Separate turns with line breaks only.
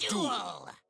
Duel! Duel.